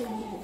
Wow.